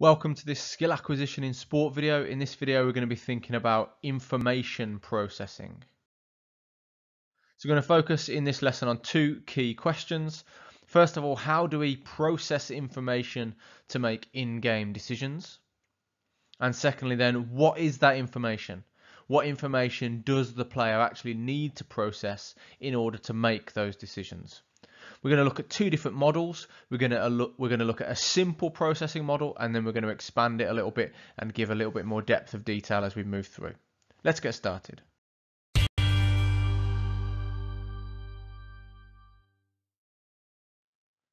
Welcome to this skill acquisition in sport video. In this video we're going to be thinking about information processing. So we're going to focus in this lesson on two key questions. First of all, how do we process information to make in-game decisions? And secondly then, what is that information? What information does the player actually need to process in order to make those decisions? We're going to look at two different models. We're going to look we're going to look at a simple processing model and then we're going to expand it a little bit and give a little bit more depth of detail as we move through. Let's get started.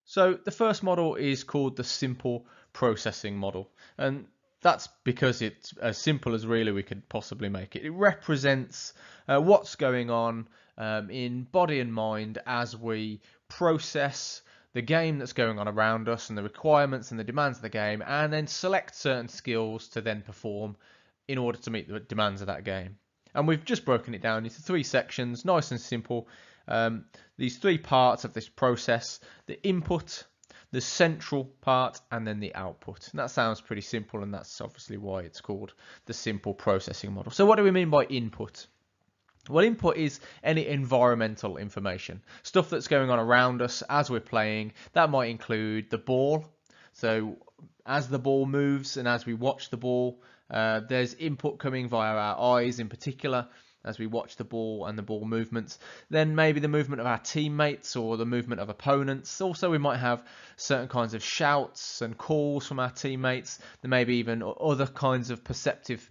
So the first model is called the simple processing model and that's because it's as simple as really we could possibly make it. It represents uh, what's going on um, in body and mind as we process the game that's going on around us and the requirements and the demands of the game, and then select certain skills to then perform in order to meet the demands of that game. And we've just broken it down into three sections, nice and simple. Um, these three parts of this process the input, the central part, and then the output. And that sounds pretty simple, and that's obviously why it's called the simple processing model. So, what do we mean by input? Well, input is any environmental information, stuff that's going on around us as we're playing. That might include the ball. So, as the ball moves and as we watch the ball, uh, there's input coming via our eyes in particular as we watch the ball and the ball movements. Then maybe the movement of our teammates or the movement of opponents. Also, we might have certain kinds of shouts and calls from our teammates. There may be even other kinds of perceptive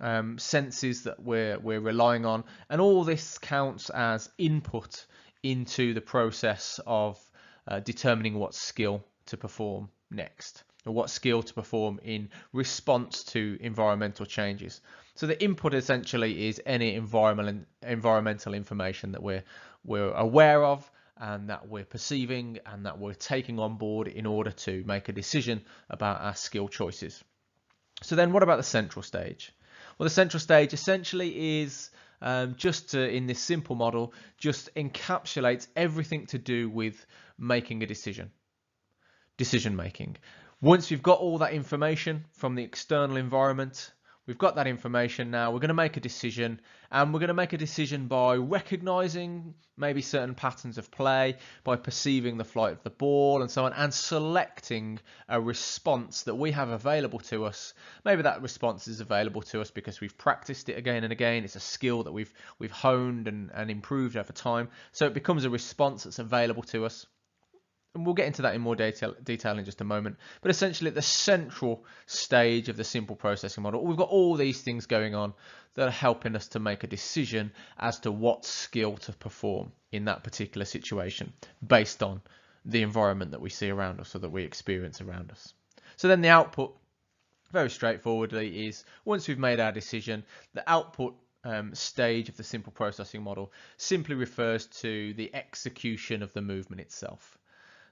um, senses that we're we're relying on, and all this counts as input into the process of uh, determining what skill to perform next, or what skill to perform in response to environmental changes. So the input essentially is any environmental environmental information that we're we're aware of and that we're perceiving and that we're taking on board in order to make a decision about our skill choices. So then what about the central stage? Well, the central stage essentially is um, just to, in this simple model, just encapsulates everything to do with making a decision, decision making. Once we've got all that information from the external environment, We've got that information now. We're going to make a decision, and we're going to make a decision by recognizing maybe certain patterns of play, by perceiving the flight of the ball, and so on, and selecting a response that we have available to us. Maybe that response is available to us because we've practiced it again and again. It's a skill that we've we've honed and, and improved over time. So it becomes a response that's available to us and we'll get into that in more detail, detail in just a moment. But essentially, at the central stage of the simple processing model, we've got all these things going on that are helping us to make a decision as to what skill to perform in that particular situation based on the environment that we see around us or that we experience around us. So then the output, very straightforwardly, is once we've made our decision, the output um, stage of the simple processing model simply refers to the execution of the movement itself.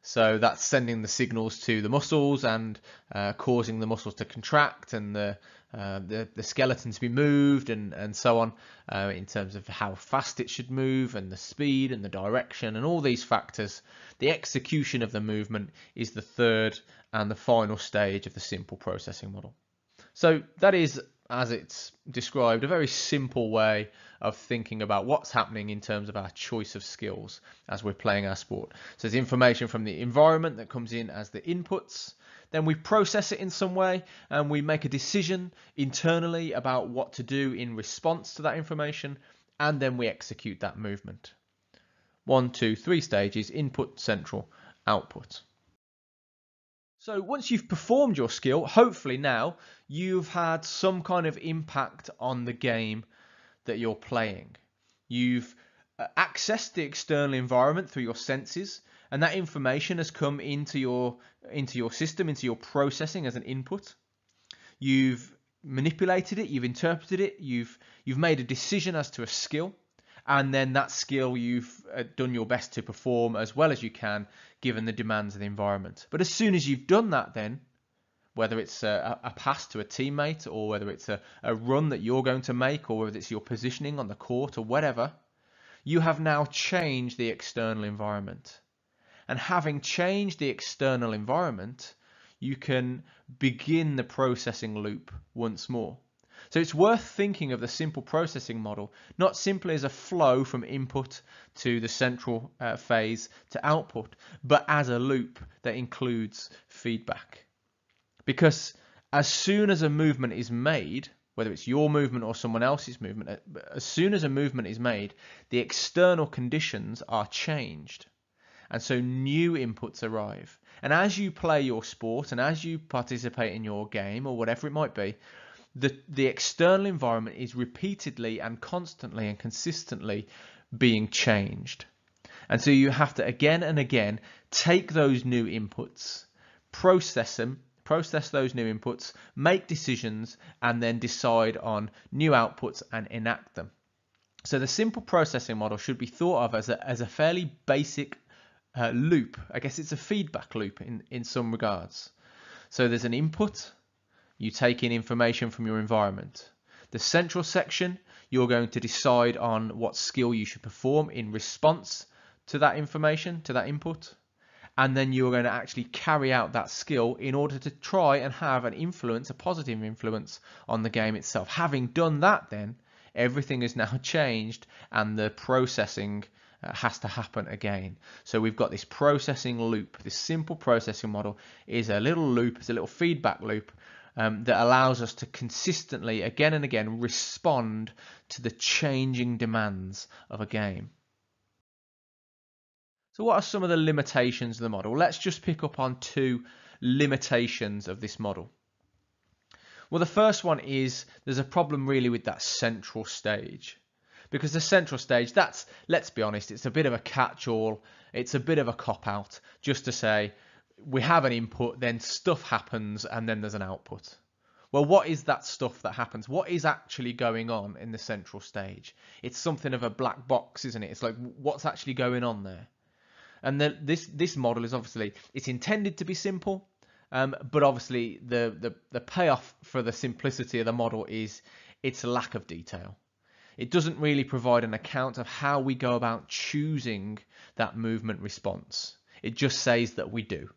So that's sending the signals to the muscles and uh, causing the muscles to contract and the, uh, the, the skeleton to be moved and and so on uh, in terms of how fast it should move and the speed and the direction and all these factors. The execution of the movement is the third and the final stage of the simple processing model. So that is as it's described, a very simple way of thinking about what's happening in terms of our choice of skills as we're playing our sport. So there's information from the environment that comes in as the inputs. Then we process it in some way and we make a decision internally about what to do in response to that information. And then we execute that movement. One, two, three stages, input, central, output. So once you've performed your skill, hopefully now you've had some kind of impact on the game that you're playing. You've uh, accessed the external environment through your senses and that information has come into your into your system, into your processing as an input. You've manipulated it, you've interpreted it, you've you've made a decision as to a skill and then that skill you've uh, done your best to perform as well as you can given the demands of the environment. But as soon as you've done that then, whether it's a, a pass to a teammate or whether it's a, a run that you're going to make or whether it's your positioning on the court or whatever, you have now changed the external environment. And having changed the external environment, you can begin the processing loop once more. So it's worth thinking of the simple processing model not simply as a flow from input to the central uh, phase to output, but as a loop that includes feedback. Because as soon as a movement is made, whether it's your movement or someone else's movement, uh, as soon as a movement is made, the external conditions are changed. And so new inputs arrive. And as you play your sport and as you participate in your game or whatever it might be, the, the external environment is repeatedly and constantly and consistently being changed. And so you have to again and again take those new inputs, process them, process those new inputs, make decisions, and then decide on new outputs and enact them. So the simple processing model should be thought of as a, as a fairly basic uh, loop. I guess it's a feedback loop in, in some regards. So there's an input, you take in information from your environment. The central section, you're going to decide on what skill you should perform in response to that information, to that input. And then you're going to actually carry out that skill in order to try and have an influence, a positive influence on the game itself. Having done that then, everything is now changed and the processing uh, has to happen again. So we've got this processing loop. This simple processing model is a little loop, it's a little feedback loop um, that allows us to consistently, again and again, respond to the changing demands of a game. So what are some of the limitations of the model? Let's just pick up on two limitations of this model. Well, the first one is there's a problem really with that central stage. Because the central stage, that's, let's be honest, it's a bit of a catch-all. It's a bit of a cop-out just to say, we have an input, then stuff happens, and then there's an output. Well, what is that stuff that happens? What is actually going on in the central stage? It's something of a black box, isn't it? It's like what's actually going on there. And the, this this model is obviously it's intended to be simple, um, but obviously the, the the payoff for the simplicity of the model is its lack of detail. It doesn't really provide an account of how we go about choosing that movement response. It just says that we do.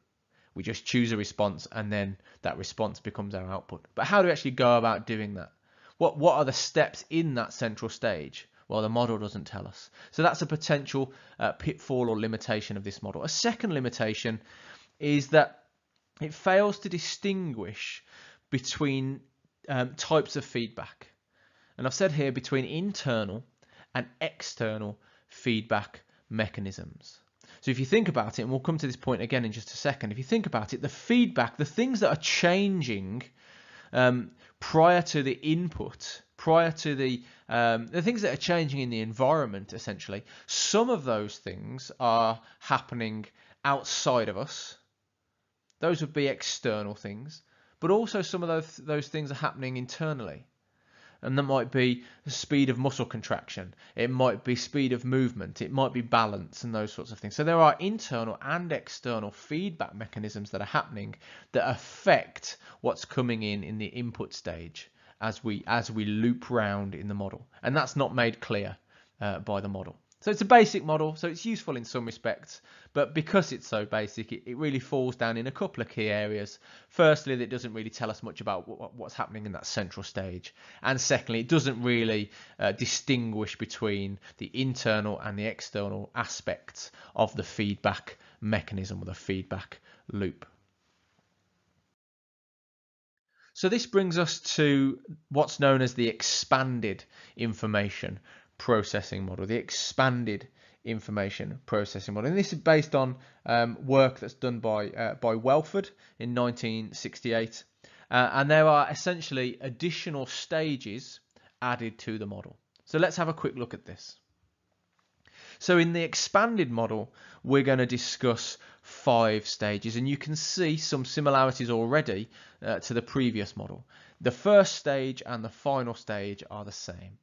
We just choose a response and then that response becomes our output. But how do we actually go about doing that? What, what are the steps in that central stage? Well, the model doesn't tell us. So that's a potential uh, pitfall or limitation of this model. A second limitation is that it fails to distinguish between um, types of feedback. And I've said here between internal and external feedback mechanisms. So if you think about it, and we'll come to this point again in just a second, if you think about it, the feedback, the things that are changing um, prior to the input, prior to the um, the things that are changing in the environment, essentially, some of those things are happening outside of us. Those would be external things, but also some of those those things are happening internally and that might be speed of muscle contraction. It might be speed of movement. It might be balance and those sorts of things. So there are internal and external feedback mechanisms that are happening that affect what's coming in in the input stage as we as we loop round in the model. And that's not made clear uh, by the model so it's a basic model, so it's useful in some respects, but because it's so basic, it, it really falls down in a couple of key areas. Firstly, that it doesn't really tell us much about what, what's happening in that central stage. And secondly, it doesn't really uh, distinguish between the internal and the external aspects of the feedback mechanism or the feedback loop. So this brings us to what's known as the expanded information processing model, the expanded information processing model. And this is based on um, work that's done by uh, by Welford in 1968. Uh, and there are essentially additional stages added to the model. So let's have a quick look at this. So in the expanded model, we're going to discuss five stages, and you can see some similarities already uh, to the previous model. The first stage and the final stage are the same.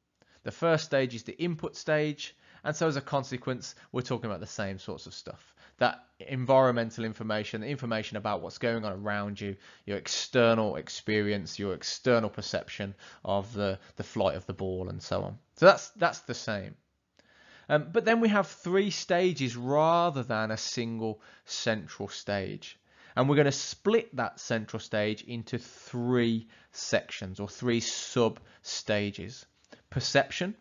The first stage is the input stage, and so as a consequence, we're talking about the same sorts of stuff. That environmental information, the information about what's going on around you, your external experience, your external perception of the, the flight of the ball and so on. So that's that's the same. Um, but then we have three stages rather than a single central stage. And we're going to split that central stage into three sections or three sub stages. Perception,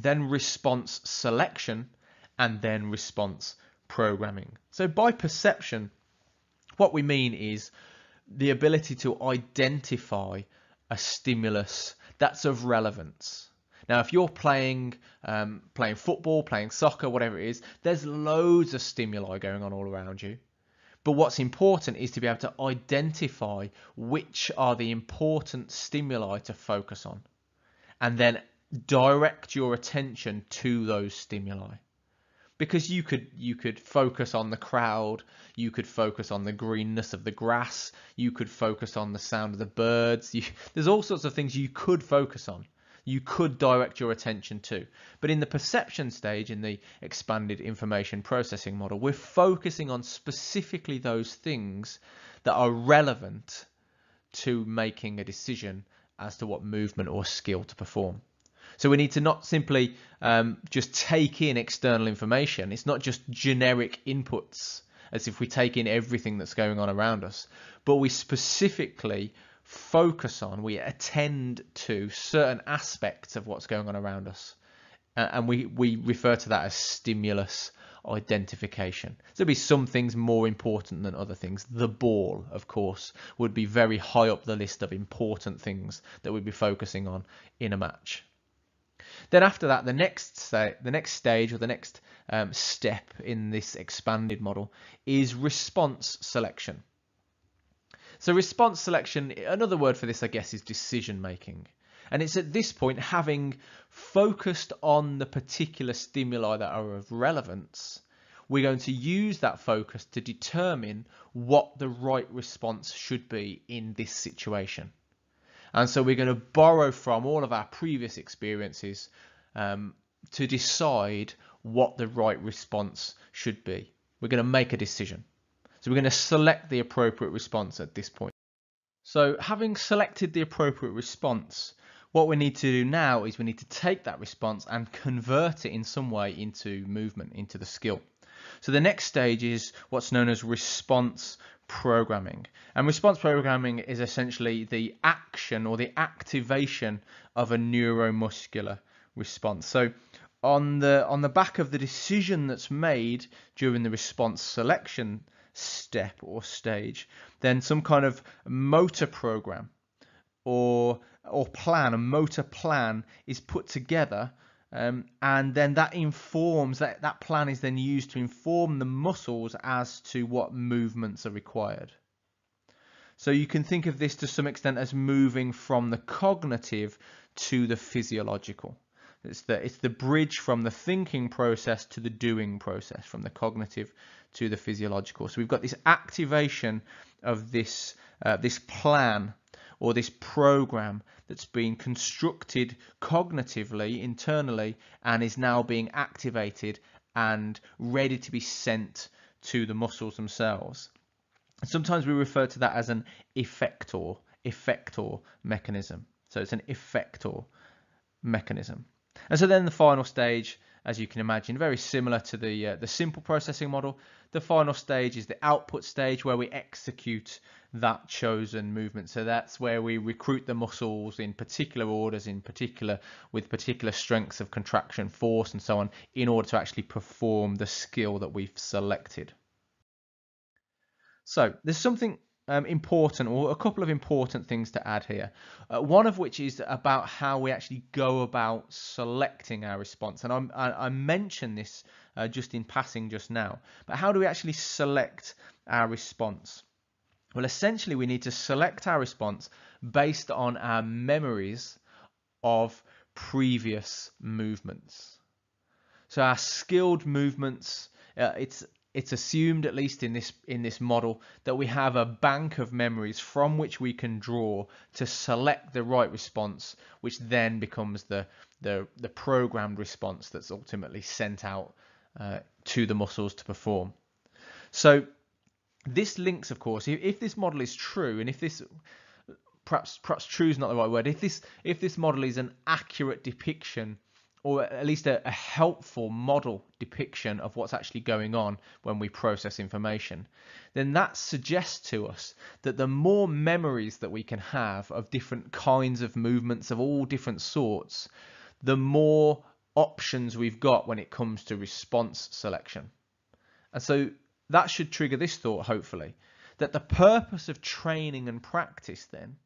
then response selection, and then response programming. So by perception, what we mean is the ability to identify a stimulus that's of relevance. Now, if you're playing um, playing football, playing soccer, whatever it is, there's loads of stimuli going on all around you. But what's important is to be able to identify which are the important stimuli to focus on, and then direct your attention to those stimuli. Because you could you could focus on the crowd you could focus on the greenness of the grass you could focus on the sound of the birds you, there's all sorts of things you could focus on you could direct your attention to. But in the perception stage in the expanded information processing model we're focusing on specifically those things that are relevant to making a decision as to what movement or skill to perform so we need to not simply um, just take in external information. It's not just generic inputs as if we take in everything that's going on around us, but we specifically focus on, we attend to certain aspects of what's going on around us. And we, we refer to that as stimulus identification. So there'll be some things more important than other things. The ball, of course, would be very high up the list of important things that we'd be focusing on in a match. Then after that, the next the next stage or the next um, step in this expanded model is response selection. So response selection, another word for this, I guess, is decision making. And it's at this point, having focused on the particular stimuli that are of relevance, we're going to use that focus to determine what the right response should be in this situation. And so we're going to borrow from all of our previous experiences um, to decide what the right response should be. We're going to make a decision. So we're going to select the appropriate response at this point. So having selected the appropriate response, what we need to do now is we need to take that response and convert it in some way into movement, into the skill. So the next stage is what's known as response programming. And response programming is essentially the action or the activation of a neuromuscular response. So on the on the back of the decision that's made during the response selection step or stage, then some kind of motor program or or plan, a motor plan is put together um, and then that informs that that plan is then used to inform the muscles as to what movements are required. So you can think of this to some extent as moving from the cognitive to the physiological. It's the it's the bridge from the thinking process to the doing process, from the cognitive to the physiological. So we've got this activation of this uh, this plan or this program that's been constructed cognitively internally and is now being activated and ready to be sent to the muscles themselves. Sometimes we refer to that as an effector, effector mechanism. So it's an effector mechanism. And so then the final stage, as you can imagine, very similar to the uh, the simple processing model. The final stage is the output stage where we execute that chosen movement. So that's where we recruit the muscles in particular orders, in particular with particular strengths of contraction, force, and so on, in order to actually perform the skill that we've selected. So there's something um, important, or a couple of important things to add here. Uh, one of which is about how we actually go about selecting our response. And I'm, I, I mentioned this uh, just in passing just now, but how do we actually select our response? Well, essentially, we need to select our response based on our memories of previous movements. So our skilled movements, uh, it's it's assumed, at least in this in this model, that we have a bank of memories from which we can draw to select the right response, which then becomes the the, the programmed response that's ultimately sent out uh, to the muscles to perform. So this links, of course, if, if this model is true, and if this perhaps perhaps true is not the right word. If this if this model is an accurate depiction or at least a, a, helpful model depiction of what's actually going on when we process information, then that suggests to us that the more memories that we can have of different kinds of movements of all different sorts, the more options we've got when it comes to response selection. And so that should trigger this thought, hopefully, that the purpose of training and practice then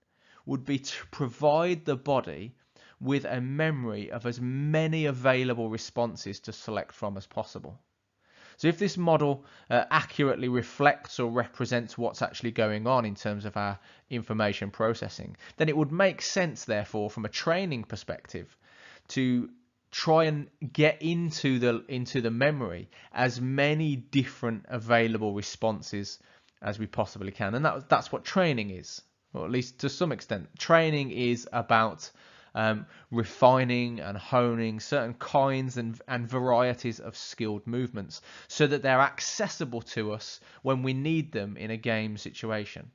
would be to provide the body with a memory of as many available responses to select from as possible. So if this model uh, accurately reflects or represents what's actually going on in terms of our information processing, then it would make sense, therefore, from a training perspective, to try and get into the into the memory as many different available responses as we possibly can and that that's what training is or at least to some extent training is about um, refining and honing certain kinds and, and varieties of skilled movements so that they're accessible to us when we need them in a game situation.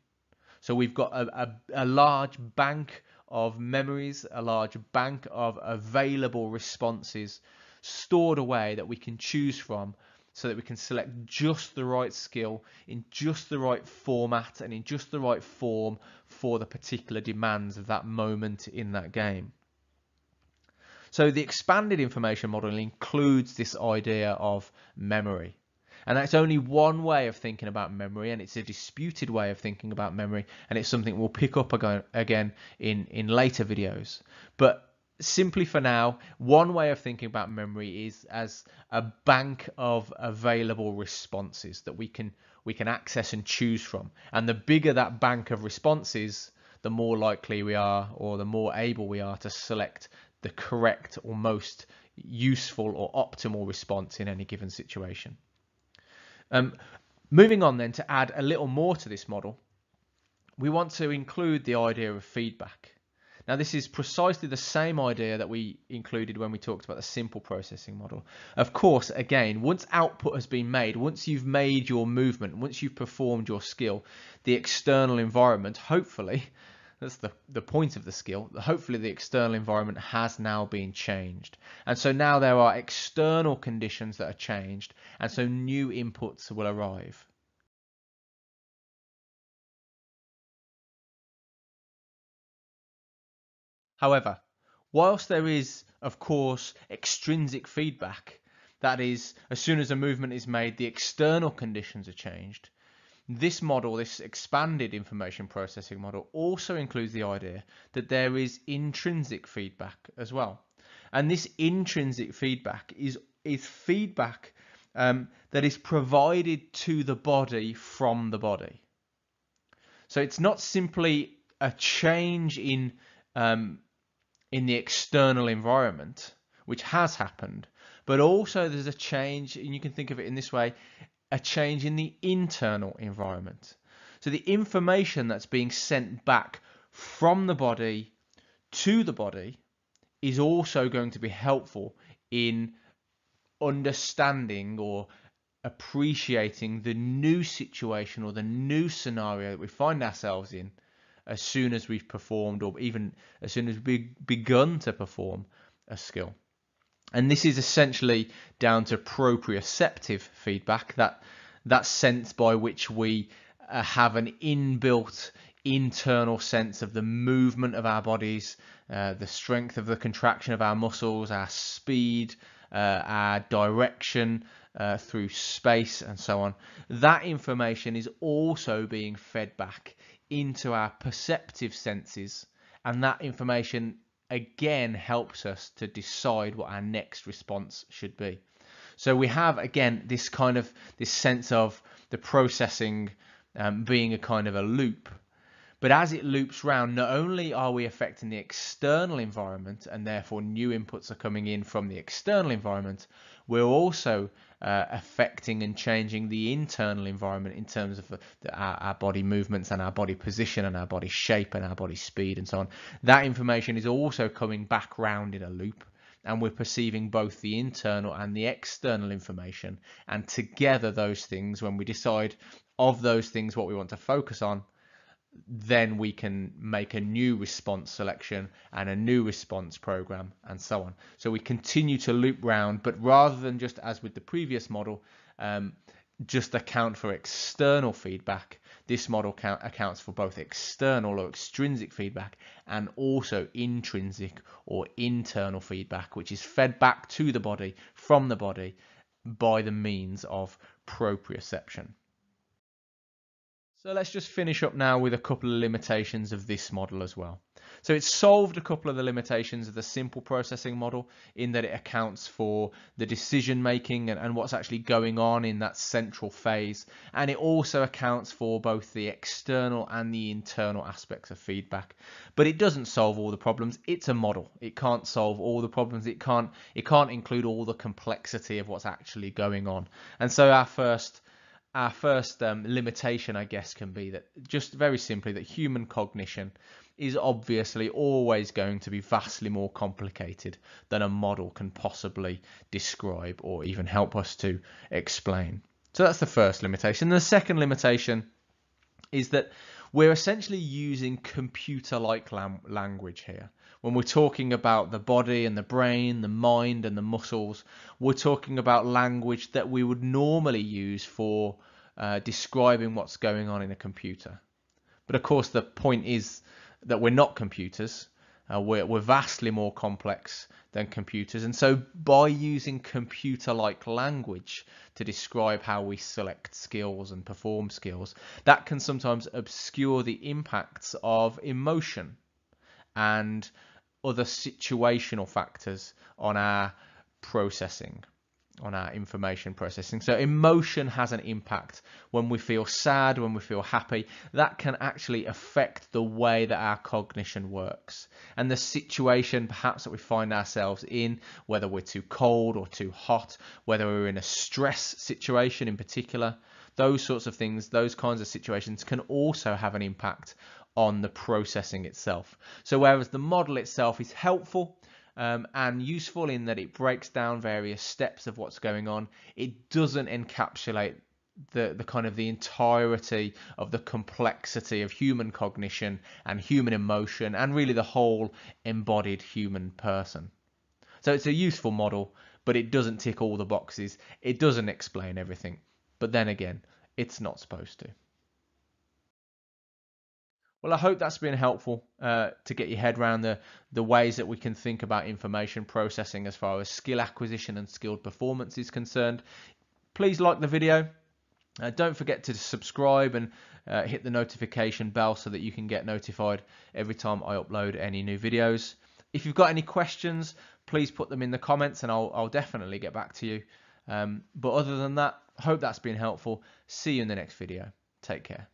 So we've got a, a, a large bank of memories, a large bank of available responses stored away that we can choose from so that we can select just the right skill in just the right format and in just the right form for the particular demands of that moment in that game. So the expanded information model includes this idea of memory. And that's only one way of thinking about memory, and it's a disputed way of thinking about memory, and it's something we'll pick up again in, in later videos. But simply for now, one way of thinking about memory is as a bank of available responses that we can we can access and choose from. And the bigger that bank of responses, the more likely we are or the more able we are to select the correct or most useful or optimal response in any given situation. Um, moving on then to add a little more to this model, we want to include the idea of feedback. Now this is precisely the same idea that we included when we talked about the simple processing model. Of course, again, once output has been made, once you've made your movement, once you've performed your skill, the external environment, hopefully, that's the, the point of the skill, hopefully the external environment has now been changed. And so now there are external conditions that are changed, and so new inputs will arrive. However, whilst there is, of course, extrinsic feedback, that is, as soon as a movement is made, the external conditions are changed, this model, this expanded information processing model, also includes the idea that there is intrinsic feedback as well. And this intrinsic feedback is, is feedback um, that is provided to the body from the body. So it's not simply a change in um, in the external environment, which has happened, but also there's a change, and you can think of it in this way, a change in the internal environment. So the information that's being sent back from the body to the body is also going to be helpful in understanding or appreciating the new situation or the new scenario that we find ourselves in as soon as we've performed or even as soon as we've begun to perform a skill. And this is essentially down to proprioceptive feedback, that, that sense by which we uh, have an inbuilt internal sense of the movement of our bodies, uh, the strength of the contraction of our muscles, our speed, uh, our direction uh, through space, and so on. That information is also being fed back into our perceptive senses, and that information again helps us to decide what our next response should be. So we have again this kind of this sense of the processing um, being a kind of a loop. But as it loops round, not only are we affecting the external environment and therefore new inputs are coming in from the external environment, we're also uh, affecting and changing the internal environment in terms of the, our, our, body movements and our body position and our body shape and our body speed and so on. That information is also coming back round in a loop and we're perceiving both the internal and the external information and together those things when we decide of those things what we want to focus on then we can make a new response selection and a new response program and so on. So we continue to loop round, but rather than just as with the previous model, um, just account for external feedback, this model count, accounts for both external or extrinsic feedback and also intrinsic or internal feedback, which is fed back to the body from the body by the means of proprioception. So let's just finish up now with a couple of limitations of this model as well. So it's solved a couple of the limitations of the simple processing model in that it accounts for the decision making and, and what's actually going on in that central phase. And it also accounts for both the external and the internal aspects of feedback. But it doesn't solve all the problems. It's a model. It can't solve all the problems. It can't it can't include all the complexity of what's actually going on. And so our first our first um, limitation, I guess, can be that just very simply that human cognition is obviously always going to be vastly more complicated than a model can possibly describe or even help us to explain. So that's the first limitation. The second limitation is that we're essentially using computer-like language here. When we're talking about the body and the brain, the mind and the muscles, we're talking about language that we would normally use for uh, describing what's going on in a computer. But of course, the point is that we're not computers. Uh, we're, we're vastly more complex than computers. And so by using computer-like language to describe how we select skills and perform skills, that can sometimes obscure the impacts of emotion and other situational factors on our processing on our information processing. So emotion has an impact when we feel sad, when we feel happy, that can actually affect the way that our cognition works. And the situation perhaps that we find ourselves in, whether we're too cold or too hot, whether we're in a stress situation in particular, those sorts of things, those kinds of situations can also have an impact on the processing itself. So whereas the model itself is helpful, um, and useful in that it breaks down various steps of what's going on. It doesn't encapsulate the, the kind of the entirety of the complexity of human cognition and human emotion and really the whole embodied human person. So it's a useful model, but it doesn't tick all the boxes. It doesn't explain everything. But then again, it's not supposed to. Well, I hope that's been helpful uh, to get your head around the, the ways that we can think about information processing as far as skill acquisition and skilled performance is concerned. Please like the video. Uh, don't forget to subscribe and uh, hit the notification bell so that you can get notified every time I upload any new videos. If you've got any questions, please put them in the comments and I'll, I'll definitely get back to you. Um, but other than that, hope that's been helpful. See you in the next video. Take care.